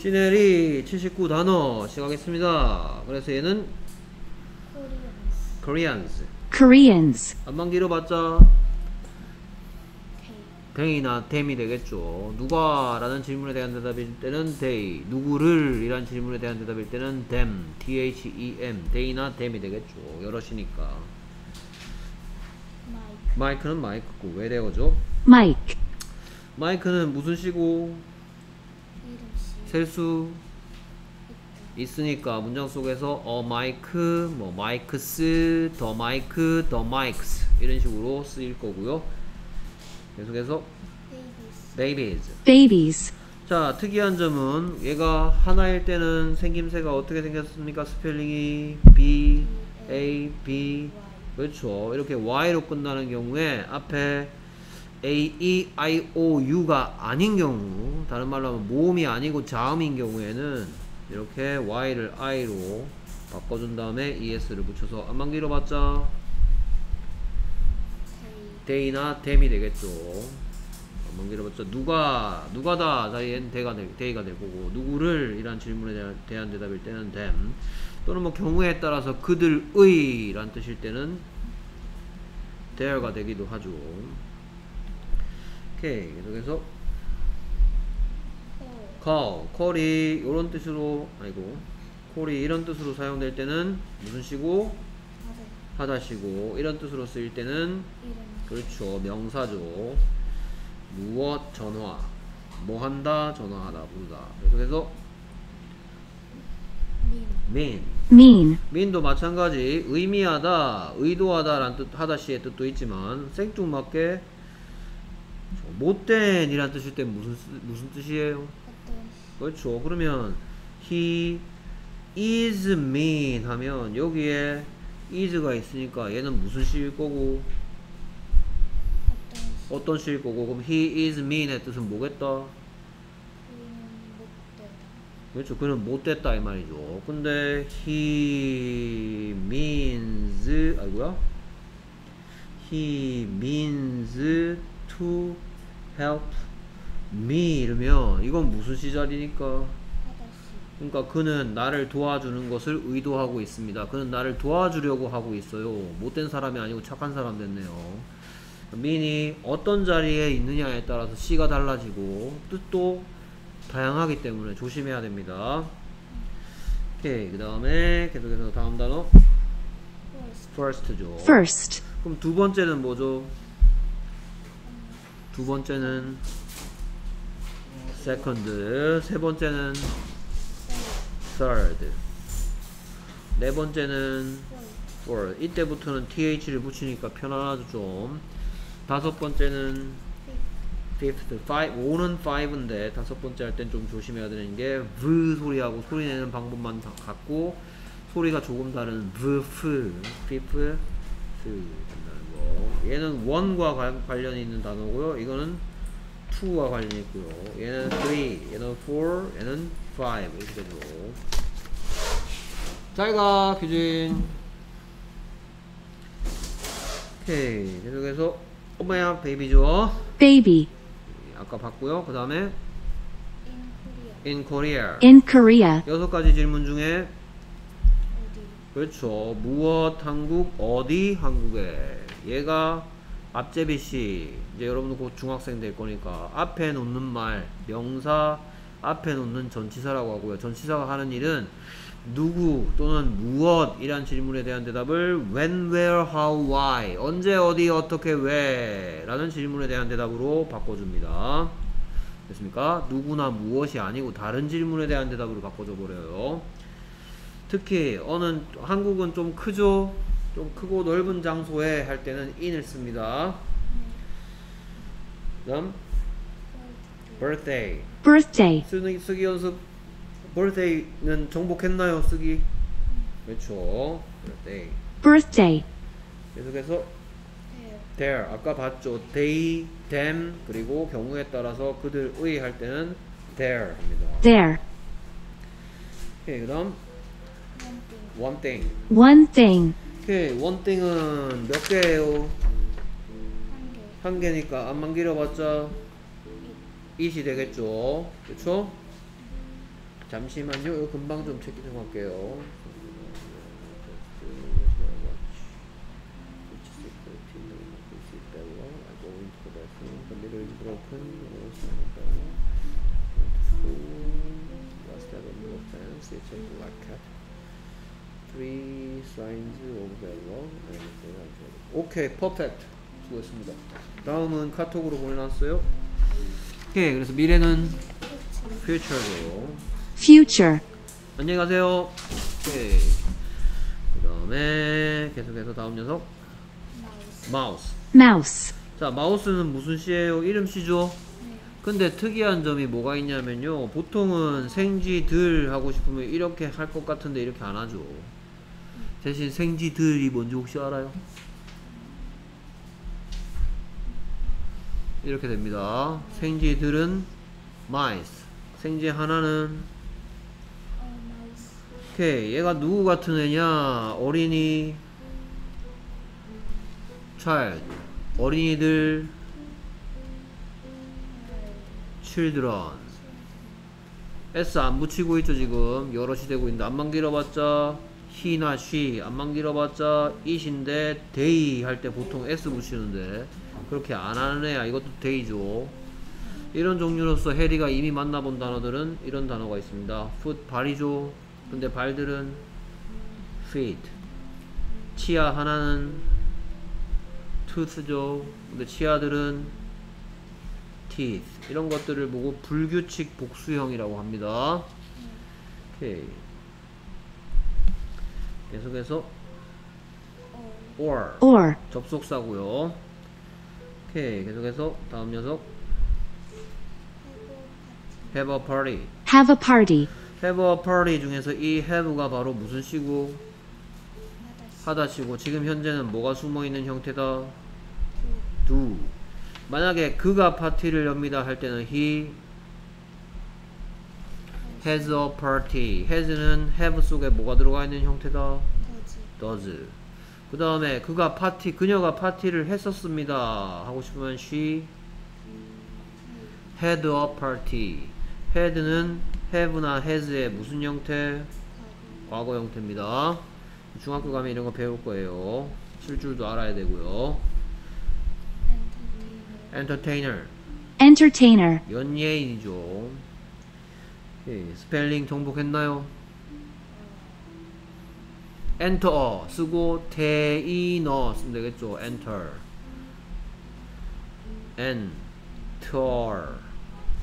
시네리 79 단어 시작하겠습니다. 그래서 얘는 Koreans. Koreans. 안만 길어봤자 they나 them이 되겠죠. 누가라는 질문에 대한 대답일 때는 they, 누구를 이란 질문에 대한 대답일 때는 them, t-h-e-m, they나 them이 되겠죠. 여럿이니까. 마이크 마이크는 마이크고 왜 되어죠? mic. 마이크는 무슨 씨고 셀 수 있으니까 문장 속에서 a mic, 뭐 mics, the mic, the mics 이런 식으로 쓰일 거고요. 계속해서 babies. Babies. 자 특이한 점은 얘가 하나일 때는 생김새가 어떻게 생겼습니까? 스펠링이 B, A, B 그렇죠. 이렇게 Y로 끝나는 경우에 앞에 A, E, I, O, U가 아닌 경우 다른 말로 하면 모음이 아니고 자음인 경우에는 이렇게 Y를 I로 바꿔준 다음에 ES를 붙여서 암만 길어봤자 they they나 them이 되겠죠. 암만 길어봤자 누가 누가 다 자리엔 they가 될 they가 될 거고 누구를 이란 질문에 대한, 대한 대답일 때는 them 또는 뭐 경우에 따라서 그들의 란 뜻일 때는 there가 되기도 하죠. 오케이. 계속해서 코 call call이 이런 뜻으로 아니고 call이 이런 뜻으로 사용될 때는 무슨 시고? 하다시고. 이런 뜻으로 쓰일 때는 그렇죠. 명사죠. 무엇 전화. 뭐 한다? 전화하다. 부르다. 그래서 민. mean. Mean. mean도 마찬가지. 의미하다 의도하다 라는 뜻 하다시의 뜻도 있지만 생뚱맞게 저 못된 이란 뜻일 때 무슨 쓰- 무슨 뜻이에요? 그렇죠. 그러면 he is mean 하면 여기에 is가 있으니까 얘는 무슨 시일 거고? 어떤 시일 거고? 그럼 he is mean의 뜻은 뭐겠다? 그렇죠. 그는 못됐다 이 말이죠. 근데 he means 아이고야. he means to help me 이러면 이건 무슨 시절이니까 그러니까 그는 나를 도와주는 것을 의도하고 있습니다. 그는 나를 도와주려고 하고 있어요. 못된 사람이 아니고 착한 사람 됐네요. 민이 어떤 자리에 있느냐에 따라서 시가 달라지고 뜻도 다양하기 때문에 조심해야 됩니다. 오케이 그 다음에 계속해서 다음 단어 first first죠. First. 그럼 두 번째는 뭐죠? 두 번째는 second, 세 번째는 third, 네 번째는 fourth. 이때부터는 th를 붙이니까 편안하죠 좀. 다섯 번째는 fifth, five, 5는 5인데 다섯 번째 할 땐 좀 조심해야 되는 게 v 소리하고 소리 내는 방법만 다 같고 소리가 조금 다른 v, f, fifth. 얘는 one과 관- 관련이 있는 단어고요. 이거는 two와 관련이 있고요. 얘는 three, 얘는 four, 얘는 five 이렇게 되죠. 잘가 규진. 오케이 계속해서 엄마야 베이비죠. Baby. 아까 봤고요. 그 다음에 in Korea in Korea In Korea. 여섯 가지 질문 중에 어디 그렇죠. 무엇 한국 어디 한국에 얘가 앞제비 씨 이제 여러분들 곧 중학생 될 거니까 앞에 놓는 말 명사 앞에 놓는 전치사라고 하고요. 전치사가 하는 일은 누구 또는 무엇 이란 질문에 대한 대답을 when, where, how, why 언제 어디 어떻게 왜 라는 질문에 대한 대답으로 바꿔줍니다. 됐습니까? 누구나 무엇이 아니고 다른 질문에 대한 대답으로 바꿔줘 버려요. 특히 어느 한국은 좀 크죠. 좀 크고 넓은 장소에 할 때는 in을 씁니다. 그다음 birthday Birthday. 쓰기, 쓰기 연습 birthday는 정복했나요? 쓰기 그렇죠. birthday Birthday. 계속해서 there there 아까 봤죠. they, them 그리고 경우에 따라서 그들의 할 때는 there 합니다. There. 오케이 그다음 one thing one thing One thing. 오케이 thing은 몇 개예요? 한개 한 개니까 안만 길어봤자 it이 되겠죠. 그쵸? 잠시만요. 금방 좀 체크 좀 할게요. Three signs of bello. 오케이, perfect. 수고했습니다. 다음은 카톡으로 보내놨어요. 오케이, 그래서 미래는 future고. future, 안녕히 가세요. 오케이. 그 다음에 계속해서 다음 녀석 mouse. mouse. mouse, 자 mouse는 무슨 씨예요? 이름 씨죠? 네. 근데 특이한 점이 뭐가 있냐면요. 보통은 생쥐들 하고 싶으면 이렇게 할 것 같은데 이렇게 안 하죠. 대신 생쥐들이 뭔지 혹시 알아요? 이렇게 됩니다. 생쥐들은 mice. 생쥐 하나는 어. 오케이 얘가 누구 같은 애냐 어린이 child 어린이들 children s 안 붙이고 있죠 지금 여럿이 되고 있는데 안만 길어봤자 he나 she 안만 길어봤자 it인데 they 할때 보통 s 붙이는데 그렇게 안 하는 애야 이것도 they죠 이런 종류로서 해리가 이미 만나본 단어들은 이런 단어가 있습니다. foot 발이죠. 근데 발들은 feet. 치아 하나는 tooth죠. 근데 치아들은 teeth. 이런 것들을 보고 불규칙 복수형이라고 합니다. 오케이. 계속해서 어, or or, 접속사고요. 오케이. 계속해서 다음 녀석 have a party. have a party, have a party 중에서 이 have가 바로 무슨 시고 하다시. 하다 시고 지금 현재는 뭐가 숨어 있는 형태다 두. do 만약에 그가 파티를 엽니다 할 때는 he has a party has는 have 속에 뭐가 들어가 있는 형태다 더지. does 그 다음에 그가 파티 그녀가 파티를 했었습니다 하고 싶으면 she had a party had는 have나 has의 무슨 형태 과거. 형태입니다. 중학교 가면 이런 거 배울 거예요. 쓸 줄도 알아야 되고요. 엔터테이너. entertainer, entertainer, 연예인이죠. 예, 스펠링 정복했나요? enter 쓰고 테이너 쓰면 되겠죠. enter, enter.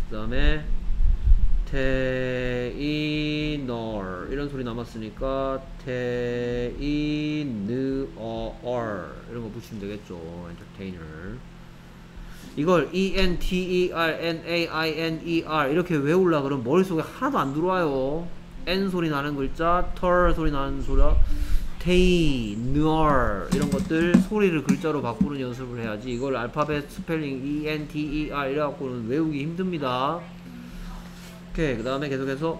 그다음에 테이너 이런 소리 남았으니까 테이느어 이런 거 붙이면 되겠죠. N T E R N A I N E 이렇게 외우려 그러면 머릿속에 하나도 안 들어와요. N 소리 나는 글자, 털 소리 나는 소리야, 테이, 이런 것들 소리를 글자로 바꾸는 연습을 해야지. 이걸 알파벳 스펠링 E N T E R 이래갖고는 외우기 힘듭니다. 오케이 그 다음에 계속해서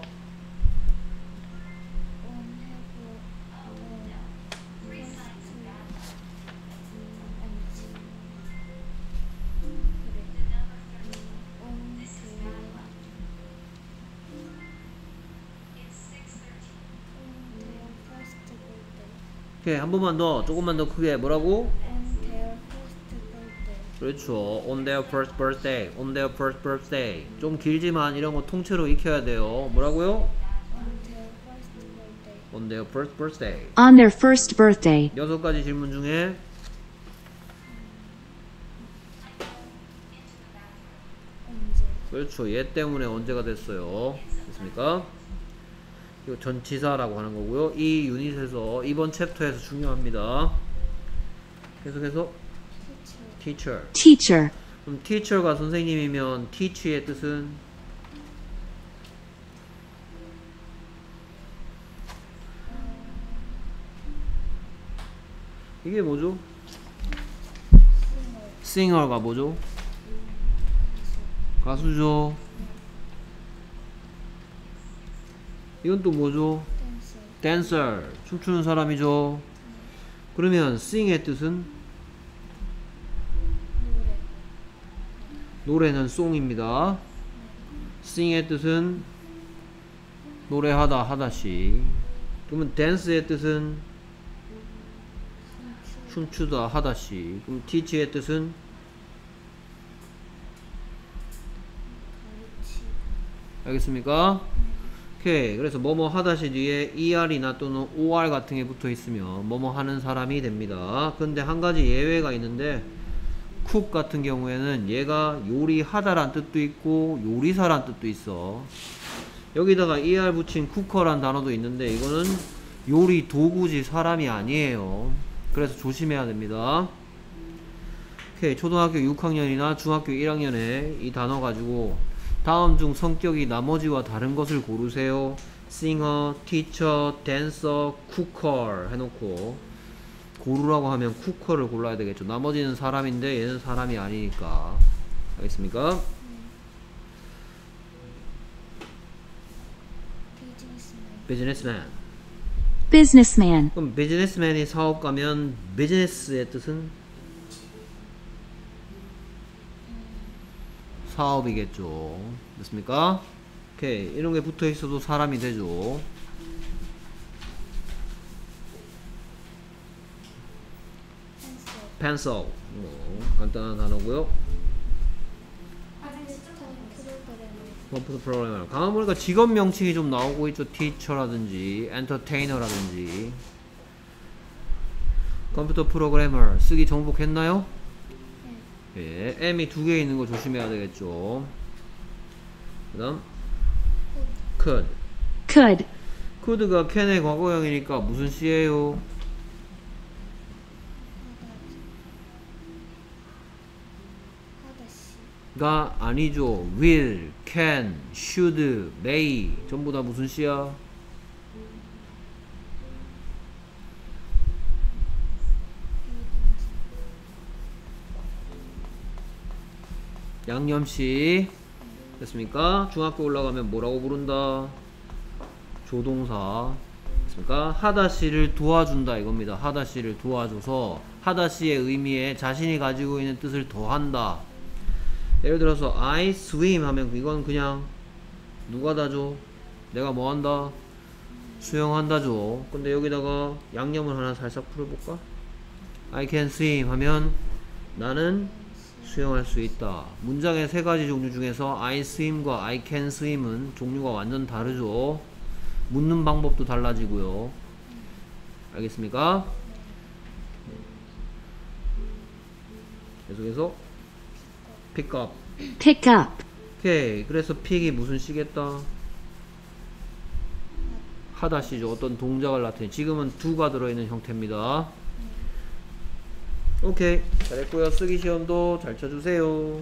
오케이 한 번만 더 조금만 더 크게 뭐라고? On their first birthday. 그렇죠. On their first birthday. On their first birthday. 좀 길지만 이런 거 통째로 익혀야 돼요. 뭐라고요? On their first birthday. On their first birthday. 여섯 가지 질문 중에? 그렇죠. 얘 때문에 언제가 됐어요. 됐습니까? 이거 전치사라고 하는 거고요. 이 유닛에서 이번 챕터에서 중요합니다. 계속해서 Teacher. teacher. teacher, 그럼 teacher가 선생님이면 teach의 뜻은 이게 뭐죠? Singer. 싱어가 뭐죠? 가수죠. 이건 또 뭐죠? Dancer. 댄서 춤추는 사람이죠. 그러면 sing의 뜻은 노래. 노래 는 song입니다. sing의 뜻은 노래하다 하다시 그러면 댄스의 뜻은 춤추다 하다시 그럼 teach의 뜻은 알겠습니까? 오케이. 그래서 뭐뭐 하다시 뒤에 er이나 또는 or 같은 게 붙어 있으면 뭐뭐 하는 사람이 됩니다. 근데 한 가지 예외가 있는데 쿡 같은 경우에는 얘가 요리하다란 뜻도 있고 요리사란 뜻도 있어. 여기다가 er 붙인 쿠커란 단어도 있는데 이거는 요리 도구지 사람이 아니에요. 그래서 조심해야 됩니다. 오케이. 초등학교 6학년이나 중학교 1학년에 이 단어 가지고 다음 중 성격이 나머지와 다른 것을 고르세요. singer, teacher, dancer, cooker 해놓고 고르라고 하면 쿠커를 골라야 되겠죠. 나머지는 사람인데 얘는 사람이 아니니까. 알겠습니까? 비즈니스맨 businessman, 그럼 businessman이 사업가면 business의 뜻은 사업이겠죠. 됐습니까? 오케이. 이런 게 붙어 있어도 사람이 되죠. pencil. 뭐, 간단한 단어고요. 컴퓨터 프로그래머. 강한 보니까 직업 명칭이 좀 나오고 있죠. teacher라든지, entertainer라든지. 컴퓨터 프로그래머 쓰기 정복했나요? 예, M이 두 개 있는 거 조심해야 되겠죠. 그 다음, could. could, could가 can의 과거형이니까 무슨 시예요? 가 아니죠. will, can, should, may 전부 다 무슨 시야? 양념시 됐습니까? 중학교 올라가면 뭐라고 부른다? 조동사 됐습니까? 하다시를 도와준다 이겁니다. 하다시를 도와줘서 하다시의 의미에 자신이 가지고 있는 뜻을 더한다. 예를 들어서 I swim 하면 이건 그냥 누가 다죠? 내가 뭐 한다? 수영한다죠. 근데 여기다가 양념을 하나 살짝 풀어볼까? I can swim 하면 나는 수영할 수 있다. 문장의 세 가지 종류 중에서 I swim과 I can swim은 종류가 완전 다르죠. 묻는 방법도 달라지고요. 알겠습니까? 계속해서 pick up. pick up, 오케이. 그래서 픽이 무슨 시겠다? 하다 시죠. 어떤 동작을 나타내. 지금은 두가 들어있는 형태입니다. 오케이. 잘했고요. 쓰기 시험도 잘 쳐주세요.